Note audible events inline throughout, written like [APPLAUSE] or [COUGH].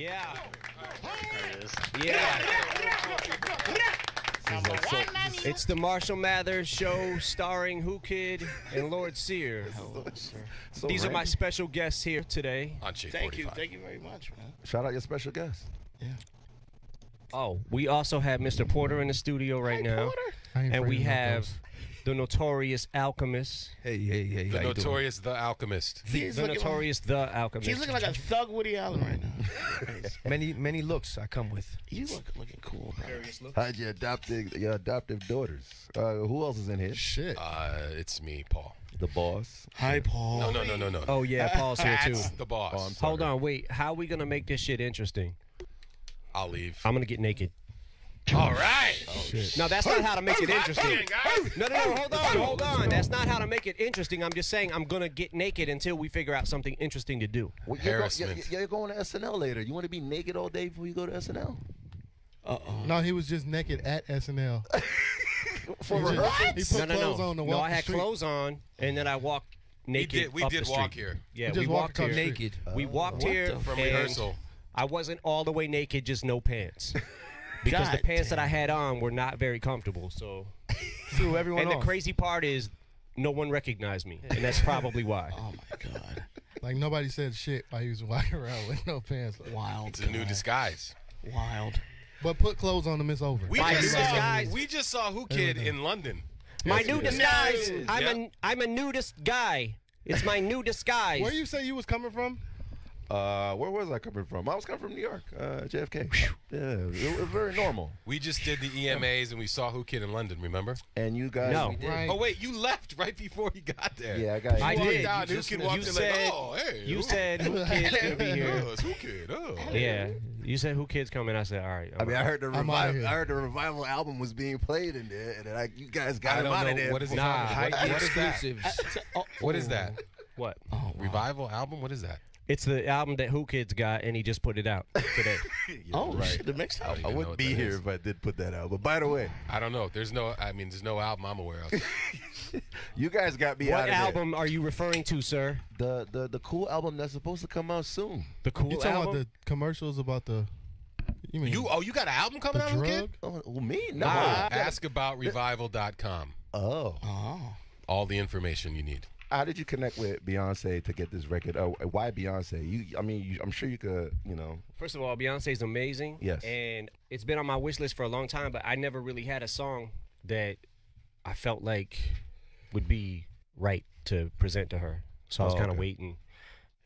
Yeah. There it is. Yeah. Number one. It's the Marshall Mathers show starring Whoo Kid and Lord Sear. [LAUGHS] So These are my special guests here today. On Shade Thank you, thank you very much, man. Shout out your special guest. Oh, we also have Mr. Porter in the studio right now. I And we have those. The notorious Alchemist. Hey, hey, hey. The notorious The Alchemist. He's The looking, notorious The Alchemist. he's looking like a thug Woody Allen right now. [LAUGHS] Many many looks I come with. you look looking cool, bro. How'd your adopted your adoptive daughters? Uh, who else is in here? Shit. Uh, it's me, Paul. The boss. Hi, Paul. No, no, no, no, no. Oh yeah, Paul's here too. That's the boss. Oh, Hold on, wait. How are we gonna make this shit interesting? I'll leave. I'm gonna get naked. All right. No, that's not how to make it interesting. No, no, no, hold on, hold on. That's not how to make it interesting. I'm just saying I'm gonna get naked until we figure out something interesting to do. Well, you're, go- you're, you're going to SNL later. You want to be naked all day before you go to SNL? Uh oh. No, he was just naked at SNL. [LAUGHS] For He, just- rehearsal? he put No, no, clothes no. on to No, I had clothes on, and then I walked naked. We did. We did walk street. here Yeah, You just we walked walked here. the street. We walked here From rehearsal. I wasn't all the way naked, just no pants. [LAUGHS] Because the God pants that I had on were not very comfortable. So, [LAUGHS] Threw everyone and the crazy part is, no one recognized me, and that's probably why. [LAUGHS] Oh my god. Like nobody said shit while he was [LAUGHS] walking around with no pants. on. Wild. It's a new disguise. Wild. But put clothes on him, it's over. We My just saw. We just saw Whoo Kid in London. My Yes, new we disguise. No. I'm Yeah. a I'm a nudist guy. It's my new disguise. Where you say you was coming from? Uh, where was I coming from? I was coming from New York, uh, JFK. Yeah, it was very normal. We just did the EMAs and we saw Whoo Kid in London. Remember? And you guys, No. Right. Oh wait, you left right before he got there. yeah, I got. I You walked did. out, You Who just- Kid you walked in said- like, oh hey. You who- said who [LAUGHS] kid's gonna be here. Oh, Whoo Kid? Oh. Yeah, you said Whoo Kid's coming. I said all right. I mean, I heard the outta revival. here. I heard the revival album was being played in there, and then I, you guys got I him don't out of know. there. What is Nah. talking about? What is that? Exclusives. What is that? what? Revival album? What is that? It's the album that Whoo Kids got, and he just put it out today. [LAUGHS] Oh right. shit, the mix I I wouldn't be that here is. if I did put that out. But by the way, I don't know. There's no. I mean, there's no album I'm aware of. [LAUGHS] you guys got me out what of there. album are you referring to, sir? The the the cool album that's supposed to come out soon. The cool You talking album? about the commercials about the? You mean You oh, you got an album coming the out, Who drug? Kid? Oh, well, me? No. Uh, nah. Askaboutrevival.com. Oh. Oh. All the information you need. How did you connect with Beyonce to get this record? Oh, why Beyonce? You, I mean, you, I'm sure you could, you know. First of all, Beyonce is amazing. Yes. And it's been on my wish list for a long time, but I never really had a song that I felt like would be right to present to her. So I was Oh, kind of okay. waiting.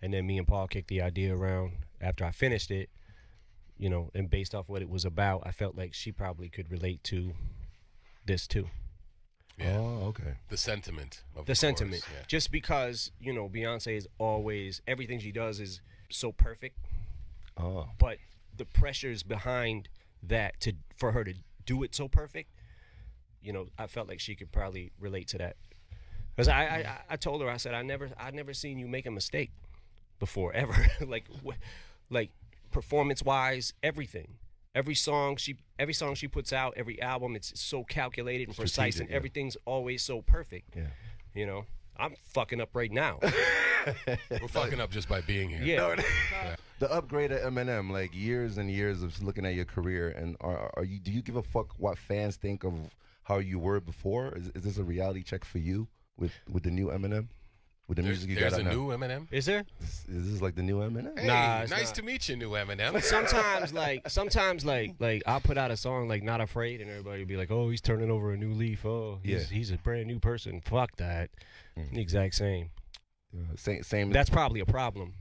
And then me and Paul kicked the idea around after I finished it, you know, and based off what it was about, I felt like she probably could relate to this too. Yeah. Oh, okay. The sentiment. Of the course, sentiment. Yeah. Just because, you know, Beyonce is always, everything she does is so perfect. Oh. but the pressures behind that to for her to do it so perfect, you know, I felt like she could probably relate to that. Because I, I, I- I told her, I said, I never, I never seen you make a mistake before [LAUGHS] ever, like, wh- like performance wise, everything. Every song she, every song she puts out, every album, it's so calculated and precise, and yeah. everything's always so perfect. Yeah. You know, I'm fucking up right now. [LAUGHS] We're fucking up just by being here. Yeah. The upgrade of Eminem, like years and years of looking at your career, and are, are you? Do you give a fuck what fans think of how you were before? Is, is this a reality check for you with with the new Eminem, with the There's, music you there's got a now? new Eminem. Is there? Is is this like the new Eminem? Hey, Nah, nice not. to meet you, new Eminem. [LAUGHS] sometimes like sometimes like like I'll put out a song like not afraid and everybody will be like oh he's turning over a new leaf oh he's, Yeah. Mm. he's a brand new person fuck that the exact same Uh, same same. that's probably a problem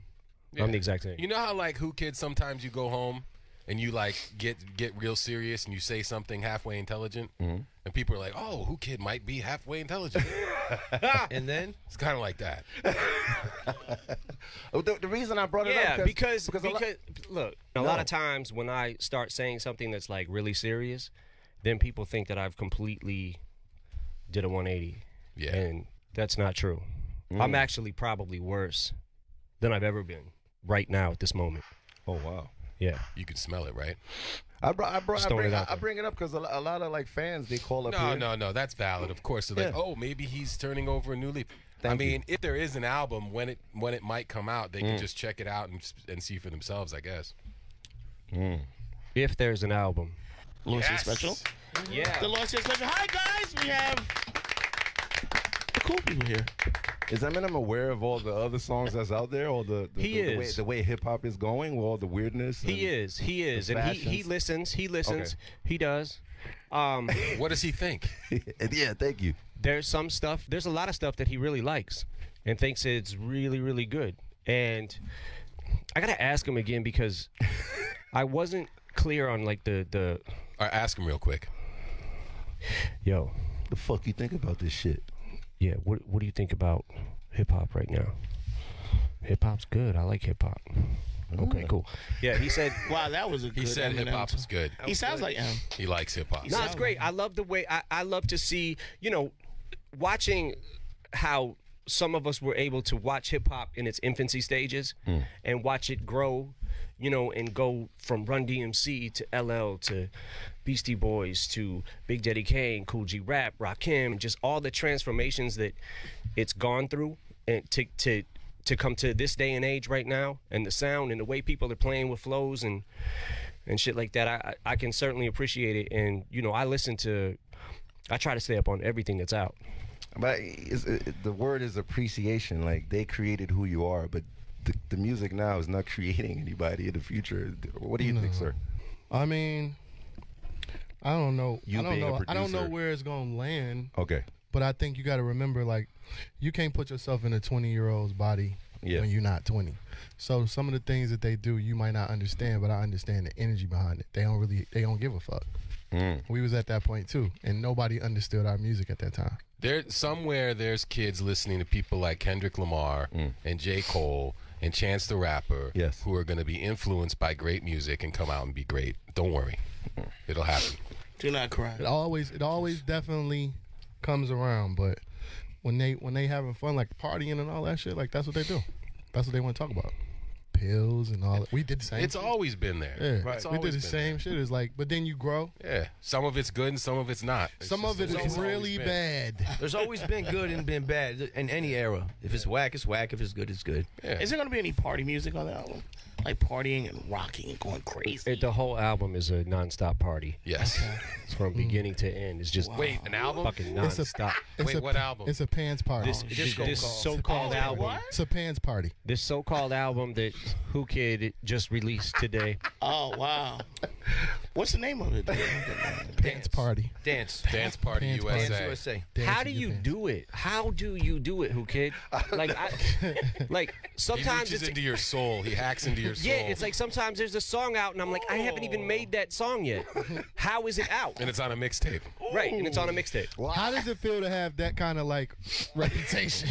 Yeah. I'm the exact same You know how like Whoo kids sometimes you go home and you like get get real serious and you say something halfway intelligent Mm-hmm. And people are like, "Oh, Whoo Kid might be halfway intelligent." [LAUGHS] and then it's kind of like that. [LAUGHS] The, the reason I brought it yeah up because because a lot- because look a lot of times when I start saying something that's like really serious then people think that I've completely did a 180 Yeah. and that's not true Mm. I'm actually probably worse than I've ever been right now at this moment oh wow. yeah You can smell it, right? I brought I brought Just I bring, it I, out I there. bring it up because a, a lot of like fans they call up No, here. no, no. That's valid. Of course, they're like, Yeah. "Oh, maybe he's turning over a new leaf." I Thank you. mean, if there is an album when it when it might come out, they Mm. can just check it out and and see for themselves. I guess. If there's an album. Lawrence Yes. Special. Yeah. The Lawrence Special. Hi guys, we have the cool people here. Is Eminem aware of all the other songs that's out there? All the, the, He the, the way, the way hip hop is going, with all the weirdness. He is. He is. the And he, he listens. He listens. He does. Um, [LAUGHS] What does he think? [LAUGHS] yeah, thank you. there's some stuff. There's a lot of stuff that he really likes and thinks it's really, really good. And I gotta ask him again because [LAUGHS] I wasn't clear on like the the Or ask him real quick. yo. The fuck you think about this shit? Yeah. What What do you think about hip hop right now? Hip hop's good. I like hip hop. Okay, mm. cool. Yeah, he said. [LAUGHS] Wow, that was a good He said hip hop t- is good. He sounds like him. He likes hip hop. No, it's great. I love the way I, I love to see, you know, watching how some of us were able to watch hip hop in its infancy stages mm. and watch it grow, you know, and go from Run DMC to LL to Beastie Boys to Big Daddy Kane, Kool G Rap, Rakim, just all the transformations that it's gone through and to to to come to this day and age right now and the sound and the way people are playing with flows and and shit like that. I I can certainly appreciate it, and you know I listen to, I try to stay up on everything that's out. But it, the word is appreciation. Like they created who you are, but the, the music now is not [LAUGHS] creating anybody in the future. What do you think, sir? I mean, I don't know. You I don't being a know. I don't know where it's gonna land, Okay. but I think you got to remember, like, you can't put yourself in a 20 year old's body Yeah. when you're not 20. So some of the things that they do, you might not understand, but I understand the energy behind it. They don't really, they don't give a fuck. Mm. We was at that point too, and nobody understood our music at that time. There somewhere there's kids listening to people like Kendrick Lamar and J. Cole and Chance the Rapper Yes. who are going to be influenced by great music and come out and be great. Don't worry. It'll happen. Do not cry. It always, it always definitely comes around, but when they when they having fun, like partying and all that shit, like that's what they do. That's what they want to talk about. Pills and all that. We did the same. It's shit. always been there. Yeah, It's we did the been same shit. It's like, but then you grow. Yeah. Some of it's good and some of it's not. It's Some just- of it's really been. bad. [LAUGHS] There's always been good and been bad in any era. If it's whack, it's whack. If it's good, it's good. Yeah. Is there gonna be any party music on the album? Like partying and rocking and going crazy. It, the whole album is a nonstop party. Yes. It's from hmm. beginning to end. It's just Wait, an album? fucking It's a- nonstop. It's Wait, a, what album? It's a pants party. This, this, this so-called Oh, album, what? it's a pants party. this so-called album that Whoo Kid just released today. [LAUGHS] Oh wow. What's the name of it? Pants party. Dance. Dance Party Dance USA. Dance USA. Dance How do your you pants. do it? How do you do it, Whoo Kid? [LAUGHS] Like, I, like He sometimes reaches it's into your soul. He hacks into your soul. Yeah, it's like sometimes there's a song out and I'm like, I haven't even made that song yet. [LAUGHS] How is it out? and it's on a mixtape. Right, and it's on a mixtape. How does it feel to have that kind of like [LAUGHS] reputation?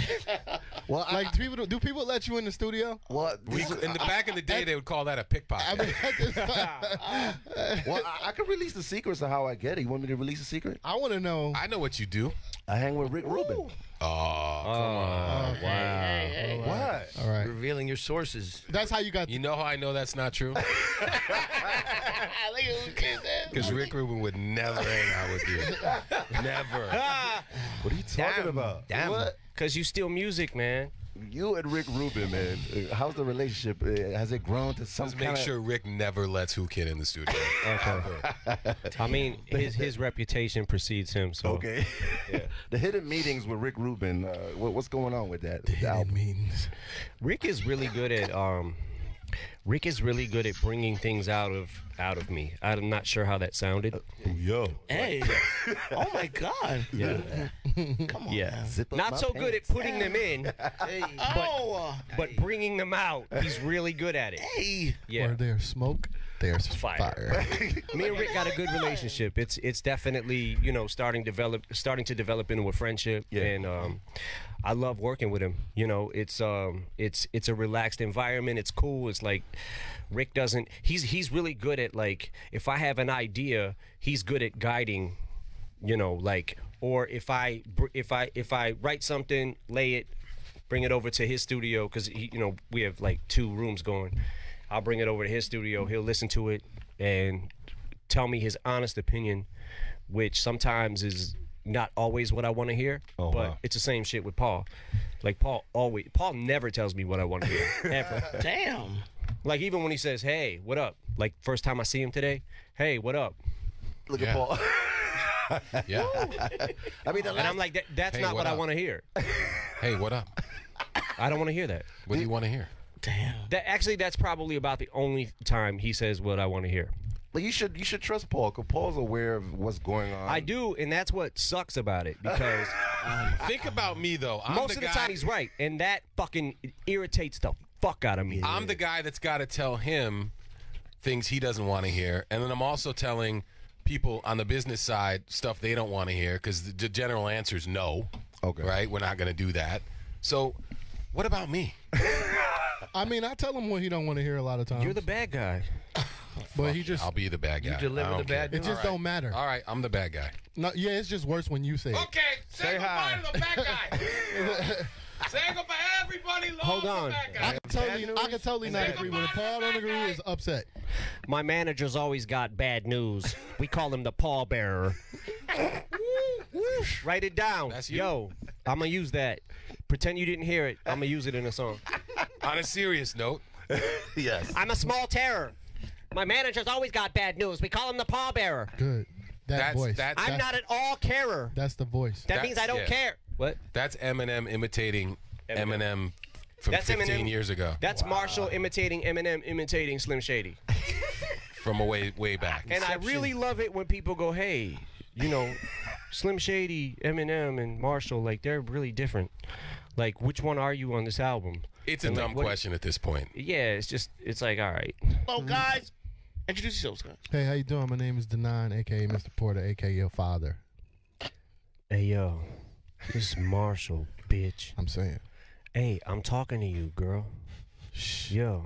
Well, I, like people do, do people let you in the studio? well, We, in the back of the day, they would call that a pickpocket. I mean, I, just- [LAUGHS] well, I, I could release the secrets of how I get it. You want me to release a secret? I want to know. I know what you do. I hang with Rick Rubin. Oh, come oh, on. wow. What? All right, Revealing your sources. that's how you got. You know how I know that's not true? [LAUGHS] Because Rick Rubin would never hang out with you. [LAUGHS] Never. What are you talking about? Damn. What? Cause you steal music, man. You and Rick Rubin, man. uh, How's the relationship? Uh, Has it grown to some Let's kind make of? sure Rick never lets Whoo Kid in the studio. [LAUGHS] Okay. I mean, his his reputation precedes him. So Okay. [LAUGHS] the hidden meetings with Rick Rubin. Uh, what, what's going on with that? with the hidden album? meetings. Rick is really good at um. Rick is really good at bringing things out of out of me. I'm not sure how that sounded. Yo. Hey. Oh my God. Yeah, [LAUGHS] Come on. yeah. now. Zip up Not my so good at pants. putting them in, Oh. but bringing them out, he's really good at it. Hey. Yeah. Where there's smoke, there's Fire. fire. [LAUGHS] me and Rick got a good relationship. It's it's definitely you know starting develop starting to develop into a friendship, Yeah. and um, I love working with him. You know, it's um it's it's a relaxed environment. It's cool. It's like Rick doesn't. He's he's really good at like if I have an idea, he's good at guiding. You know, like or if I if I if I write something, lay it, bring it over to his studio because you know we have like two rooms going. I'll bring it over to his studio. He'll listen to it and tell me his honest opinion, which sometimes is not always what I want to hear. Oh, but wow. it's the same shit with Paul. Like Paul always Paul never tells me what I want to hear. [LAUGHS] Ever. Damn. Like even when he says, "Hey, what up?" Like first time I see him today, "Hey, what up?" Look Yeah. at Paul. [LAUGHS] Yeah. [LAUGHS] I mean, the And I'm like, that, "That's Hey, not what what I want to hear. hey, what up? I don't want to hear that." What do you want to hear? Damn. That actually, that's probably about the only time he says what I want to hear. like, you should you should trust Paul because Paul's aware of what's going on. I do, and that's what sucks about it because [LAUGHS] um, Think about me though. I'm most the of the guy, time he's right, and that fucking irritates the fuck out of me. I'm the guy that's got to tell him things he doesn't want to hear, and then I'm also telling people on the business side stuff they don't want to hear because the, the general answer is no. Okay. Right? We're not going to do that. So, what about me? [LAUGHS] I mean, I tell him what he don't want to hear a lot of times. You're the bad guy. but he just I'll be the bad guy. You deliver I the don't bad care. it just don't matter. All right, I'm the bad guy. No, yeah, it's just worse when you say it. Okay, say, hi. goodbye to the bad guy. [LAUGHS] [LAUGHS] say goodbye, everybody. Love Hold the on. bad I can totally, I can totally not agree with it. Paul don't agree is upset. My manager's always got bad news. We call him the pallbearer. [LAUGHS] Write it down. That's you. Yo, I'm gonna use that. Pretend you didn't hear it. I'm gonna use it in a song. On a serious note, [LAUGHS] yes. I'm a small terror. My manager's always got bad news. We call him the pallbearer. Good. That That's- voice. that's- I'm That's- not at all carer. That's the voice. That means I don't yeah. care. What? that's Eminem imitating Eminem, from That's 15 Eminem. years ago, That's Marshall imitating Eminem imitating Slim Shady. [LAUGHS] from a way way back. And I really love it when people go, "Hey, you know, Slim Shady, Eminem, and Marshall, like they're really different. Like, which one are you on this album?" It's a And, like, dumb what- question at this point. Yeah, it's just, it's like, all right. Hello, guys. Introduce yourselves, guys. Hey, how you doing? My name is Denaun, aka Mr. Porter, aka your father. Hey, yo, this is Marshall, bitch. I'm saying. Hey, I'm talking to you, girl. Yo,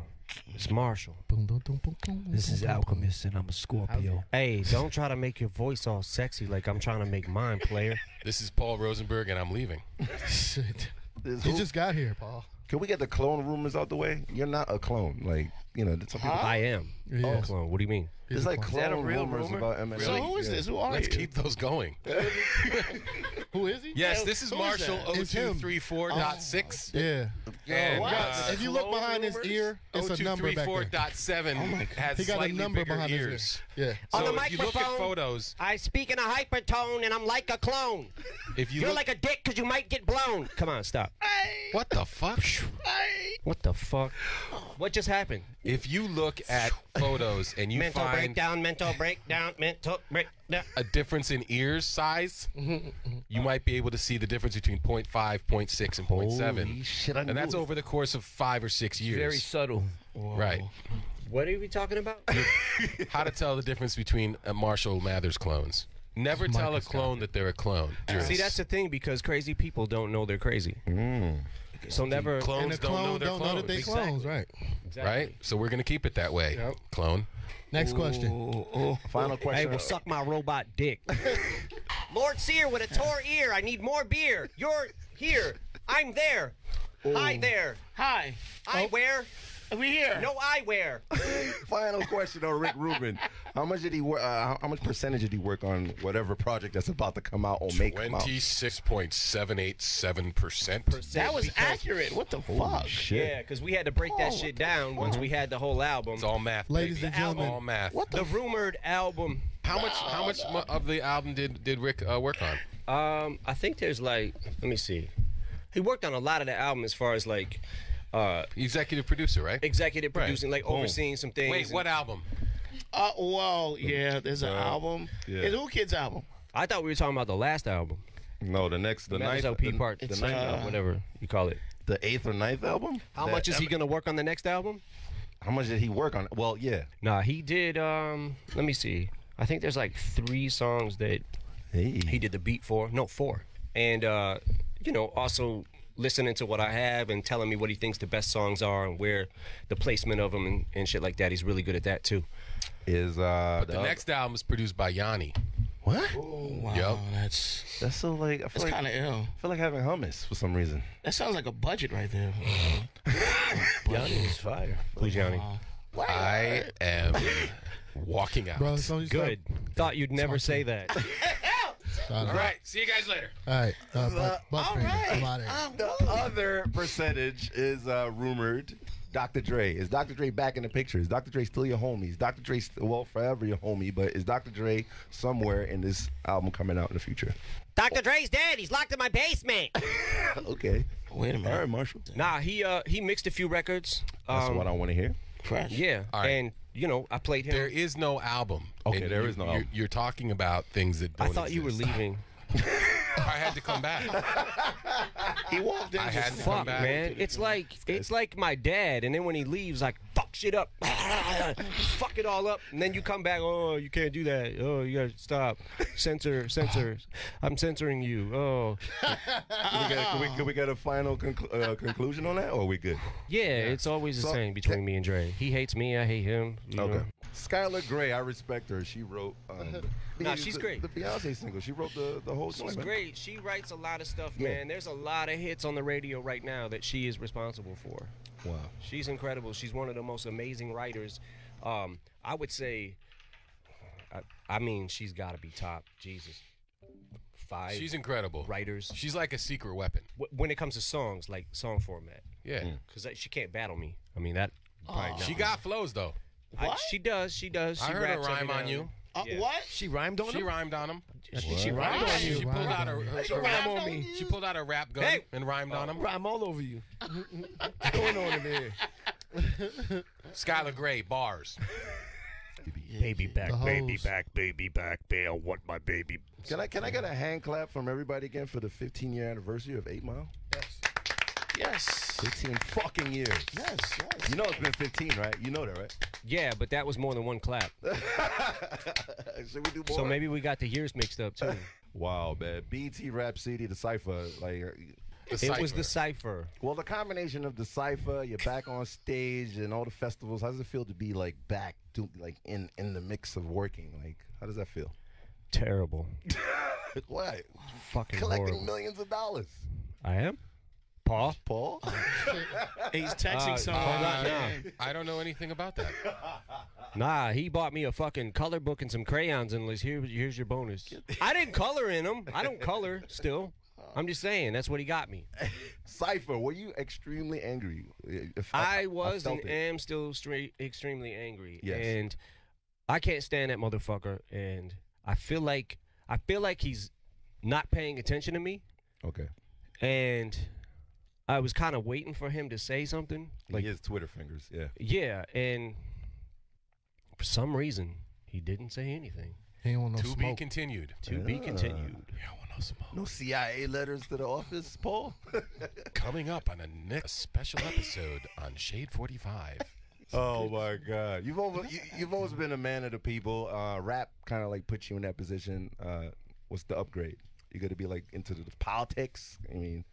it's Marshall. This is boom, boom, Alchemist, and I'm a Scorpio. Hey, don't try to make your voice all sexy like I'm trying to make mine, player. This is Paul Rosenberg, and I'm leaving. [LAUGHS] Shit. This- You who- just got here, Paul. Can we get the clone rumors out the way? You're not a clone. Like, you know, some people. I am. Yeah. Oh, clone. What do you mean? There's like He's a clone that a real rumors rumor? about Eminem. So who is Yeah. this? Who are Let's you? keep those going. [LAUGHS] Who is he? Yes, this is Who is Marshall that? It's him. 0234.6. Yeah. And wow. uh, if you look behind his ear, it's a number back there. 0234.7 has He got a number behind ears. his ear. Yeah. On So the if you look at photos, I speak in a hypertone and I'm like a clone. if you You're look, like a dick because you might get blown. Come on, stop. what the fuck? What the fuck? What just happened? If you look at photos and you mental find breakdown, mental breakdown, mental breakdown. a difference in ears size, you might be able to see the difference between 0.5, 0.6, and 0.7. Holy shit, I and that's it. over the course of five or six years. Very subtle. right. What are we talking about? [LAUGHS] How to tell the difference between a Marshall Mathers clones. Never tell a clone that they're a clone. See, that's the thing because crazy people don't know they're crazy. Mm. So never. clones And the don't know clone they're don't clones. know that they Exactly. clones, right? right? So we're gonna keep it that way. Yep. Clone. Next question. Final Hey, question. well, suck my robot dick. [LAUGHS] Lord Sear with a tore ear. I need more beer. You're here. I'm there. Hi there. Hi. I oh. wear. We here. No eyewear. [LAUGHS] Final question on Rick Rubin. How much did he work? Uh, how- how much percentage did he work on whatever project that's about to come out or make? Twenty-six point seven eight seven percent. That was accurate. What the fuck? Yeah, because we had to break that Oh, shit down once we had the whole album. It's all math, Ladies baby. and gentlemen. all math. What the rumored album. How much? How much mu- of the album did did Rick uh, work on? Um, I think there's like, let me see. He worked on a lot of the album as far as like, uh, Executive producer, right? executive producing, like overseeing some things. Wait, and- what album? Uh, well, yeah. There's an album. yeah. It's Whoo Kids album. I thought we were talking about the last album. No, the next, the Mathers ninth, LP the, part, the, ninth uh, album. whatever you call it. the eighth or ninth album. How That- much is he gonna work on the next album? How much did he work on? Well, yeah. Nah, he did. Um, let me see. I think there's like three songs that Hey. he did the beat for. No, four. And uh, you know, also listening to what I have and telling me what he thinks the best songs are and where the placement of them and, and shit like that. He's really good at that too. is uh The next album is produced by Yanni. what? Wow, Yup. that's That's so like I feel that's like, kind of ill. I feel like having hummus for some reason. That sounds like a budget right there. [LAUGHS] [LAUGHS] Yanni is fire. Who's Johnny? I am walking out. Bro, as soon Good. Thought you'd never say that. [LAUGHS] start- All right. See you guys later. All right. Uh, butt, butt finger. I'm out of here. The other percentage is uh, rumored Dr. Dre. Is Dr. Dre back in the picture? Is Dr. Dre still your homie? Is Dr. Dre still, well forever your homie? But is Dr. Dre somewhere in this album coming out in the future? Dr. Dre's dead. He's locked in my basement. [LAUGHS] Okay. Wait a minute. All right, Marshall. nah, he uh he mixed a few records. That's Um, what I want to hear. Fresh. Yeah, All right. and you know I played him. There is no album. Okay, And there you- is no you're, album. You're talking about things that don't I thought you were leaving. [LAUGHS] I had to come back. He walked in. I had to Fuck, come back. man. It's like it's like my dad, and then when he leaves, like fuck shit up, [LAUGHS] fuck it all up, and then you come back. Oh, you can't do that. Oh, you gotta stop. Censor, censor. I'm censoring you. Oh, Can we, get, can, we, can we get a final conclu- uh, conclusion on that, or are we good? yeah. It's always the So- same between me and Dre. He hates me. I hate him. you Okay. know. Skylar Grey, I respect her. She wrote. Um, [LAUGHS] Nah, she's the- great. The Beyonce single. She wrote the the whole. Song. She's joint, man. great. She writes a lot of stuff, Yeah. man. There's a lot of hits on the radio right now that she is responsible for. Wow. She's incredible. She's one of the most amazing writers. Um, I would say, I, I mean, she's got to be top. Jesus, five She's incredible. writers. She's like a secret weapon. Wh- When it comes to songs, like song format, Yeah. because she can't battle me. I mean that. probably She got flows though. I, she does. She does. She I heard her rhyme on you. Uh, Yeah. What? She rhymed on She him. rhymed on him. She rhymed on you. She you. pulled Rhymed out her, her, She her rhymed on me. She pulled out her rap gun Hey! and rhymed on him. Rhyme all over you. What's going on in there? Skylar Grey bars. Baby back, baby back, baby back. Babe, I want my baby. Can I can I get a hand clap from everybody again for the 15 year anniversary of Eight Mile? Yes. 15 fucking years. Yes. Yes. You know it's been 15, right? You know that, right? Yeah, but that was more than one clap. [LAUGHS] Should we do more? So maybe we got the years mixed up too. [LAUGHS] Wow, man. BT Rap CD, the cipher, like. uh, The It was the cipher. cipher. Well, the combination of the cipher, you're back on stage, and all the festivals. How does it feel to be like back to like in in the mix of working? Like, how does that feel? Terrible. [LAUGHS] What? Fucking Collecting horrible. millions of dollars. I am. Paul. Paul? [LAUGHS] He's texting Uh, someone. hold on, Uh, I don't know anything about that. [LAUGHS] Nah, he bought me a fucking color book and some crayons and was here. Here's your bonus. I didn't color in them. I don't color still. I'm just saying that's what he got me. Cipher, were you extremely angry? If I was felt and it. am still straight, extremely angry. Yes. And I can't stand that motherfucker. And I feel like I feel like he's not paying attention to me. Okay. And I was kind of waiting for him to say something. Like his Twitter fingers, yeah. Yeah, and for some reason he didn't say anything. He ain't want no To be continued. To be continued. Yeah, continued. No CIA letters to the office, Paul? [LAUGHS] Coming up on a next special episode on Shade 45. [LAUGHS] oh my God! You've always you, you've always been a man of the people. Uh, rap kind of like puts you in that position. Uh, what's the upgrade? You got to be like into the politics. I mean,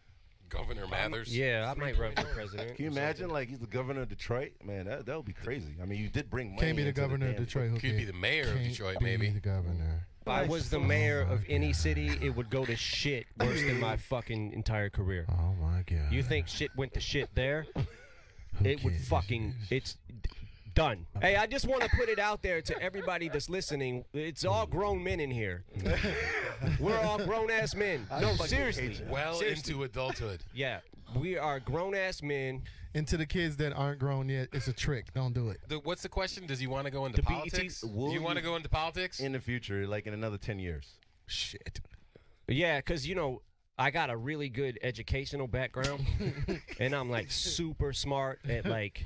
Governor Mathers. Yeah, I might run for president. can you imagine like he's the governor of Detroit? Man, that that would be crazy. I mean, you did bring money. Can't be the into governor of damn- Detroit. Who Could be the mayor of Can't Detroit, be maybe. The governor. If I was the oh mayor of any city, it would go to shit worse than my [LAUGHS] fucking entire career. Oh my god. You think shit went to shit there? It would cares? fucking. It's d- done. Hey, I just want to put it out there to everybody that's listening. It's all mm. grown men in here. [LAUGHS] We're all grown ass men. No, seriously. Well Seriously. into adulthood. [LAUGHS] Yeah, we are grown ass men. And to the kids that aren't grown yet, it's a trick. Don't do it. The, what's the question? Does he want to go into The BET politics? Do you want to go into politics? in the future, like in another ten years. Shit. Yeah, because you know I got a really good educational background, [LAUGHS] and I'm like super smart at like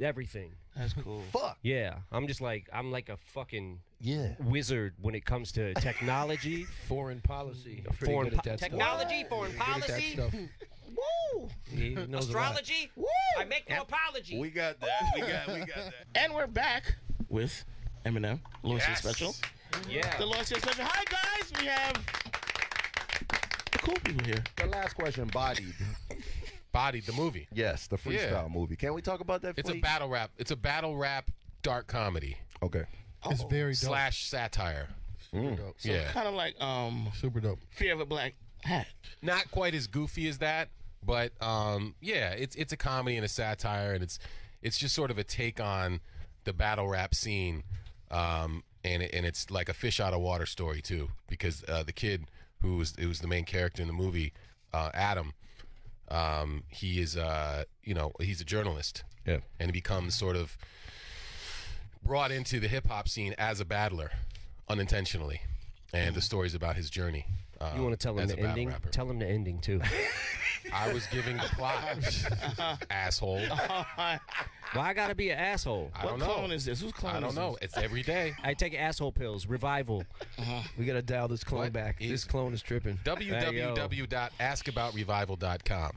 everything. That's cool. Fuck Yeah, I'm just like I'm like a fucking yeah. wizard when it comes to technology, [LAUGHS] Foreign policy. Pretty foreign good at po- that stuff. technology, foreign Good at that policy, stuff. [LAUGHS] Woo! He knows a lot. astrology. I make no apology. We got that. We got. We got that. And we're back with Eminem, Launch Yes. Special. yeah. The Launch Special. Hi, guys. We have the cool people here. The last question, bodied. Bodied the movie. Yes, the freestyle Yeah. movie. Can we talk about that? It's a please? battle rap. It's a battle rap dark comedy Okay. It's very dope. slash satire. Super dope. So Yeah. kind of like um, Super dope. Fear of a Black Hat. Not quite as goofy as that, but um, yeah, it's it's a comedy and a satire, and it's it's just sort of a take on the battle rap scene, um, and it, and it's like a fish out of water story too, because uh, the kid who was it was the main character in the movie, uh, Adam. Um, he is, uh, you know, he's a journalist, Yeah. and he becomes sort of brought into the hip hop scene as a battler, unintentionally, and the stories about his journey. Um, You want to tell him the ending? rapper. Tell him the ending too. [LAUGHS] I was giving the plot, [LAUGHS] asshole. [LAUGHS] Why I gotta be an asshole? I what don't know. clone is this? Whose clone I don't is know. this? It's every day. I take asshole pills. Revival. We gotta dial this clone What back. is- This clone is tripping. www.askaboutrevival.com.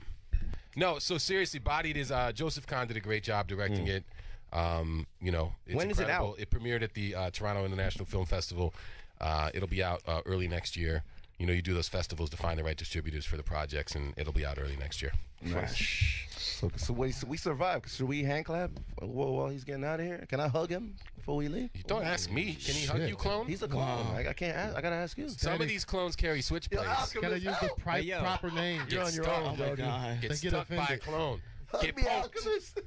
No, so seriously, Bodied is uh, Joseph Kahn did a great job directing it. Um, you know, it's When is it out? It premiered at the uh, Toronto International Film Festival. Uh, it'll be out uh, early next year. You know, you do those festivals to find the right distributors for the projects, and it'll be out early next year. Nice. So, so wait, so we survived. Should we hand clap while, while he's getting out of here? Can I hug him before we leave? You don't ask me. Can he hug you, clone? He's a clone. I, I can't. Ask, I gotta ask you. Some of these clones carry switchblades. Gotta use the pri- Hey, proper name. Get on your stuck, own, Oh my god. Get They get by a clone. Hug Get me, poked. Alchemist.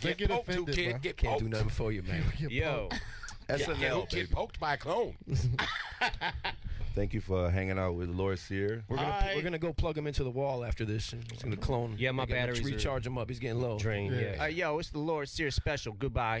They Get get poked, offended, kid. bro. Get Can't poked. do nothing for you, man. Yo. Get, SNL. get, get poked by a clone. [LAUGHS] [LAUGHS] Thank you for hanging out with Lord Sear. We're gonna I- we're gonna go plug him into the wall after this. and He's gonna clone. Yeah, my We're gonna batteries are recharge him up. He's getting low. Drain. Yeah. Yeah. Uh, yo, it's the Lord Sears special. Goodbye.